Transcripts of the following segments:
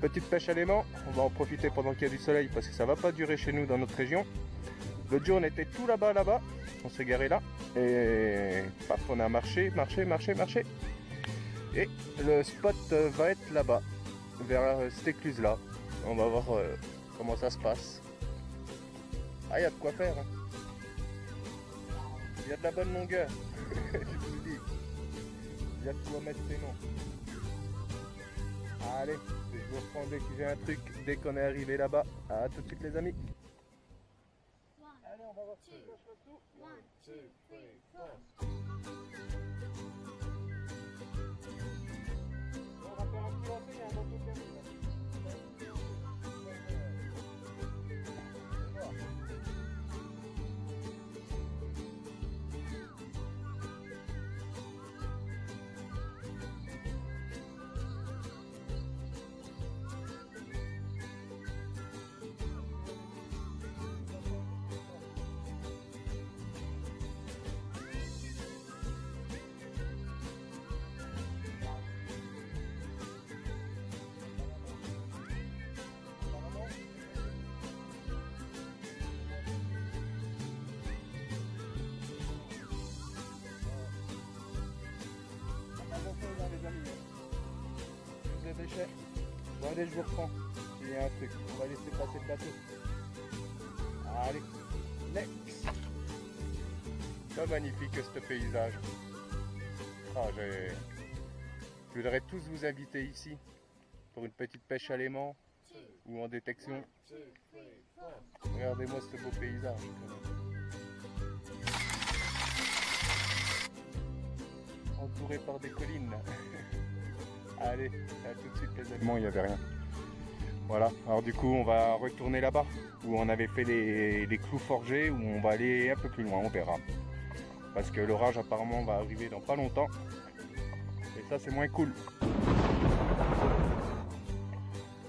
petite pêche à l'aimant, on va en profiter pendant qu'il y a du soleil parce que ça va pas durer chez nous dans notre région. L'autre jour on était tout là-bas, là-bas, on s'est garé là et paf, on a marché, marché, marché, marché. Et le spot va être là-bas, vers cette écluse là. On va voir euh, comment ça se passe. Ah, il y a de quoi faire. hein. Il y a de la bonne longueur, je vous le dis. Il y a de quoi mettre ses noms. Allez, je vous reprends dès que j'ai un truc, dès qu'on est arrivé là-bas. À tout de suite les amis. Déchets. Bon, allez, je vous reprends. Il y a un truc. On va laisser passer le bateau. Allez. Next. C'est magnifique ce paysage. Ah, je voudrais tous vous inviter ici pour une petite pêche à l'aimant ou en détection. Regardez-moi ce beau paysage. entouré par des collines. Allez, à tout de suite les amis. Bon, il n'y avait rien. Voilà, alors du coup on va retourner là-bas où on avait fait les, clous forgés où on va aller un peu plus loin, on verra. Parce que l'orage apparemment va arriver dans pas longtemps. Et ça c'est moins cool.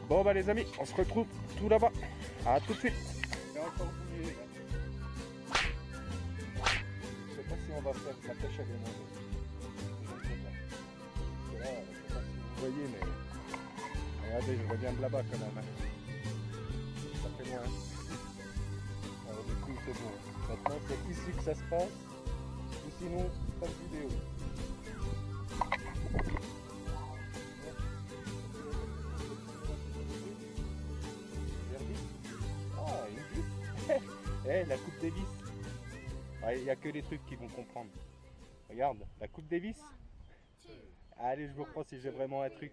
Bon bah les amis, on se retrouve tout là-bas. À tout de suite. Je sais pas si on va faire. Voyez, mais regardez, je reviens de là-bas quand même. hein. Ça fait loin. Alors du coup, c'est bon. Maintenant, c'est ici que ça se passe. Ou sinon, pas de vidéo. Ah, une Eh, la coupe des vis Il n'y a que les trucs qui vont comprendre. Regarde, la coupe des vis Allez, je vous reprends si j'ai vraiment un truc.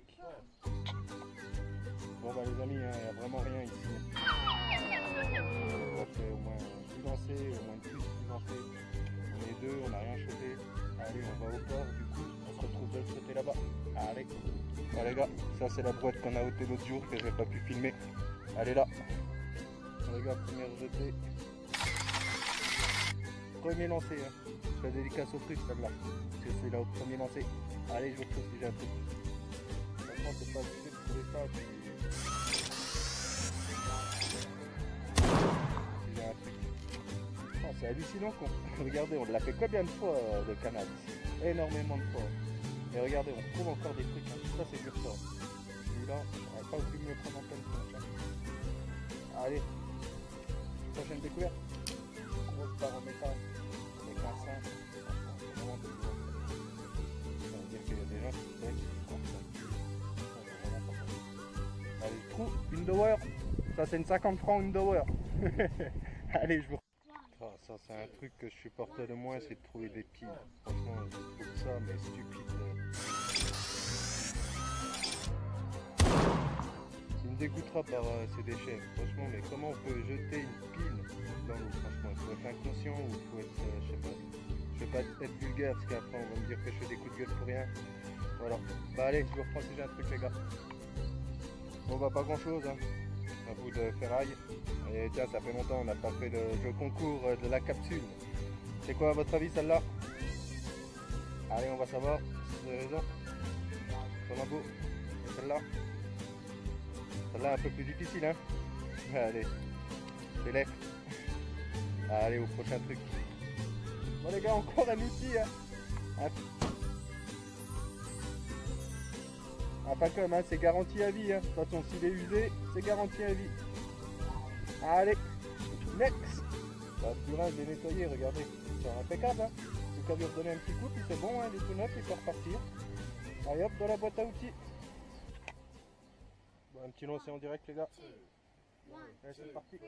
Bon bah les amis, il n'y a vraiment rien ici. On fait au moins 10 lancers, au moins plus de 10 lancers. On est deux, on n'a rien chopé. Allez, on va au port, du coup, on se retrouve de l'autre côté là-bas. Allez. Bon les gars, ça c'est la boîte qu'on a ôtée l'autre jour que j'ai pas pu filmer. Est là. Les gars, première jetée. Premier lancé, hein. Je fais dédicace au truc celle-là. Parce que c'est là au premier lancé. Allez, je vous retrouve déjà tout. Franchement, c'est pas obligé de trouver ça. Puis... un truc. Oh, c'est hallucinant qu'on. Regardez, on l'a fait combien de fois euh, le canal ici Énormément de fois. Et regardez, on trouve encore des trucs. Hein. Ça, c'est dur sort. Celui-là, on n'a pas voulu mieux prendre en pleine compte. Hein. Allez, prochaine découverte. On repart en. Avec un 5. Ça, c'est une 50 francs une dower. Allez, je vous. Ah, ça, c'est un truc que je supporte de moins, c'est de trouver des piles. Franchement, je trouve ça, mais stupide. Il me dégoûtera par euh, ces déchets. Franchement, mais comment on peut jeter une pile dans l'eau? Franchement, il faut être inconscient ou il faut être, euh, je sais pas. Je vais pas être vulgaire parce qu'après on va me dire que je fais des coups de gueule pour rien. Voilà. Bah allez, je vous reprends si j'ai un truc les gars. Bon bah pas grand chose hein. Un bout de ferraille. Et tiens, ça fait longtemps on n'a pas fait le concours de la capsule. C'est quoi à votre avis celle-là? Allez, on va savoir si vous avez raison. Celle-là Celle-là un peu plus difficile hein. Allez. C'est l'air. Allez au prochain truc. Bon les gars, encore un outil, hein. Ah, pas comme, hein, c'est garanti à vie. Hein. De toute façon, s'il est usé, c'est garanti à vie. Allez, next. Bah, je l'ai nettoyé, regardez. C'est impeccable. Hein. J'ai qu'à lui redonner un petit coup, puis c'est bon, hein, il tout neuf, il peut repartir. Allez hop, dans la boîte à outils. Bon, un petit lancé en direct, les gars. Allez, c'est parti.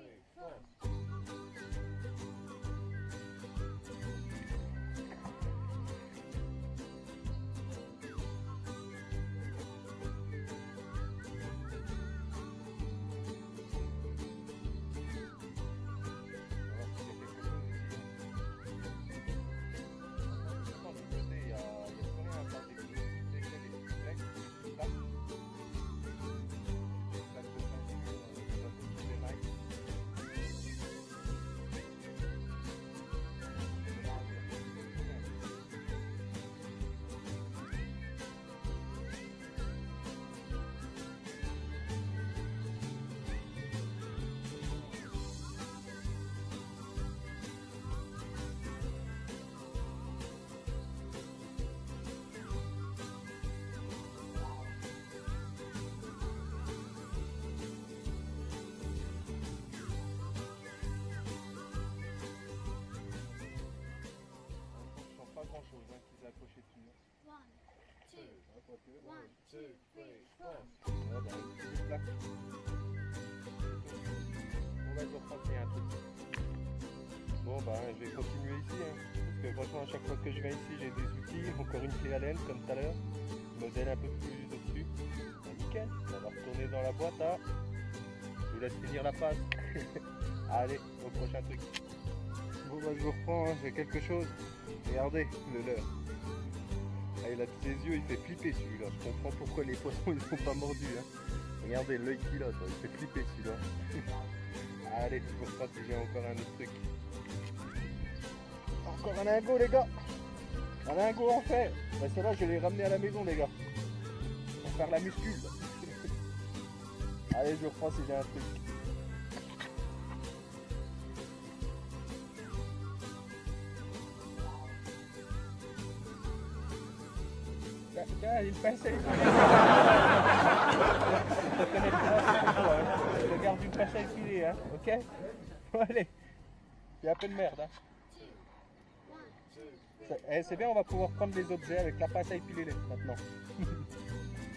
Accroché dessus. One, two, quoique, ouais. one, two, three, four. Ouais, une petite plaque. Bon, bah, je un truc. Bon, bah, vais continuer ici. Hein, parce que franchement, à chaque fois que je viens ici, j'ai des outils. Encore une clé Allen, comme tout à l'heure. Modèle un peu plus au-dessus. Bah, nickel. On va retourner dans la boîte à. Je vous laisse finir la phase. Allez, au prochain truc. Bon, bah, je vous reprends. hein, J'ai quelque chose. Regardez le leurre. Ah, il a ses yeux, il fait flipper celui-là. Je comprends pourquoi les poissons ils sont pas mordus. Hein. Regardez l'œil qu'il a, il fait flipper celui-là. Allez, vous reprends si j'ai encore un autre truc. Encore un lingot, les gars. Un lingot en fer. Bah, celle-là, je l'ai ramené à la maison, les gars. Pour faire la muscule. Allez, je reprends si j'ai un truc. Hein. Je garde une pince à épiler, hein, ok allez. Il y a un peu de merde, hein. Eh, c'est bien, on va pouvoir prendre les objets avec la pince à épiler maintenant.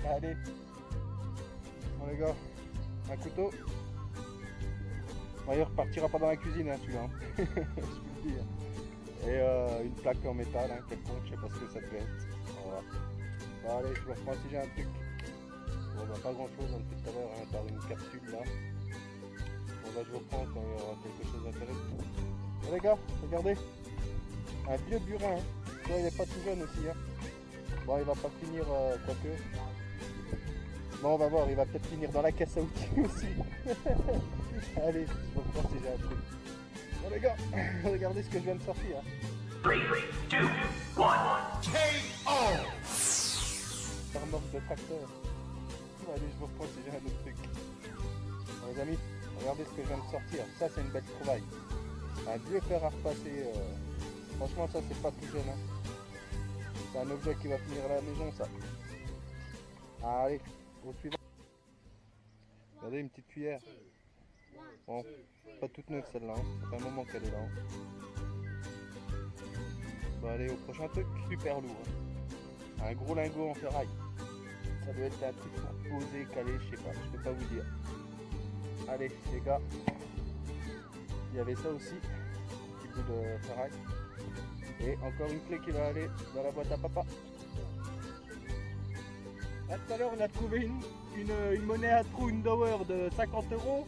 allez. Bon les gars, un couteau. Bon, il repartira pas dans la cuisine, hein, celui-là. hein. je le. Et euh, une plaque en métal, hein, quelconque, je sais pas ce que ça peut être. Voilà. Allez, je vous reprends si j'ai un truc. Bon, bah, pas grand chose depuis tout à l'heure, hein, par une capsule là. Bon, bah, je reprends quand il y aura quelque chose d'intéressant. Bon, les gars, regardez. Un vieux burin. Hein. Il est pas tout jeune aussi. Hein. Bon, il va pas finir, euh, quoique. Bon, on va voir, il va peut-être finir dans la caisse à outils aussi. allez, je vous reprends si j'ai un truc. Bon, les gars, regardez ce que je viens de sortir. hein. Par de tracteur. Allez, je vous reprends j'ai un autre truc. Les amis, regardez ce que je viens de sortir. Ça, c'est une belle trouvaille. Un vieux fer à repasser. euh, Franchement, ça, c'est pas tout jeune. hein. C'est un objet qui va finir à la maison, ça. Allez, au suivant. Regardez, une petite cuillère. Bon, pas toute neuve celle-là. hein. Ça fait un moment qu'elle est là. hein. Bon, allez, au prochain truc. Super lourd. Un gros lingot en ferraille. Ça doit être un truc pour poser, caler, je sais pas, je peux pas vous dire. Allez les gars, il y avait ça aussi, un petit bout de ferraille. Et encore une clé qui va aller dans la boîte à papa. Tout à l'heure on a trouvé une, une- une monnaie à trou, une dower de 50 euros.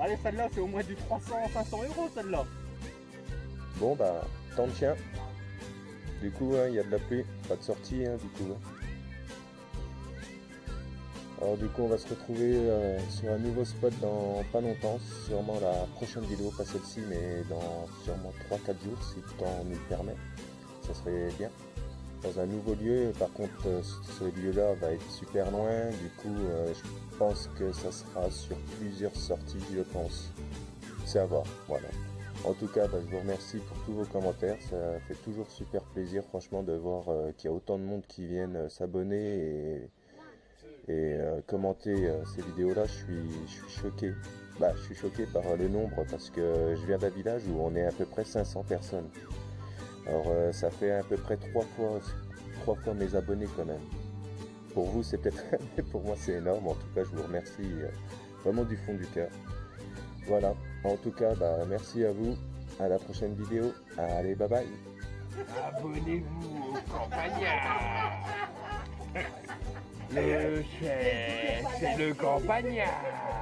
Allez celle-là c'est au moins du 300-500 euros celle-là. Bon bah, tant de chien. Du coup, hein, il y a de la pluie, pas de sortie hein, du coup. hein. Alors du coup, on va se retrouver euh, sur un nouveau spot dans pas longtemps, sûrement la prochaine vidéo, pas celle-ci, mais dans sûrement 3-4 jours, si le temps nous le permet. Ça serait bien. Dans un nouveau lieu, par contre, euh, ce lieu-là va être super loin, du coup, euh, je pense que ça sera sur plusieurs sorties, je pense. C'est à voir, voilà. En tout cas, bah, je vous remercie pour tous vos commentaires. Ça fait toujours super plaisir, franchement, de voir euh, qu'il y a autant de monde qui viennent euh, s'abonner et, et euh, commenter ces vidéos-là. Je suis, je choqué. Bah, je suis choqué par le nombre parce que je viens d'un village où on est à peu près 500 personnes. Alors, ça fait à peu près trois fois, trois fois mes abonnés quand même. Pour vous, c'est peut-être, pour moi, c'est énorme. En tout cas, je vous remercie vraiment du fond du cœur. Voilà. En tout cas, bah, merci à vous. À la prochaine vidéo. Allez, bye bye. Abonnez-vous au campagnard. Le chef, c'est le campagnard.